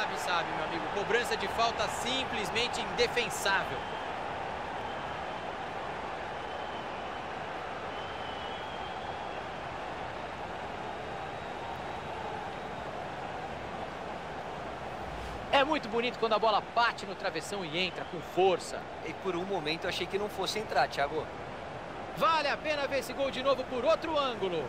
sabe, sabe, meu amigo. Cobrança de falta simplesmente indefensável. É muito bonito quando a bola bate no travessão e entra com força. E por um momento eu achei que não fosse entrar, Thiago. Vale a pena ver esse gol de novo por outro ângulo.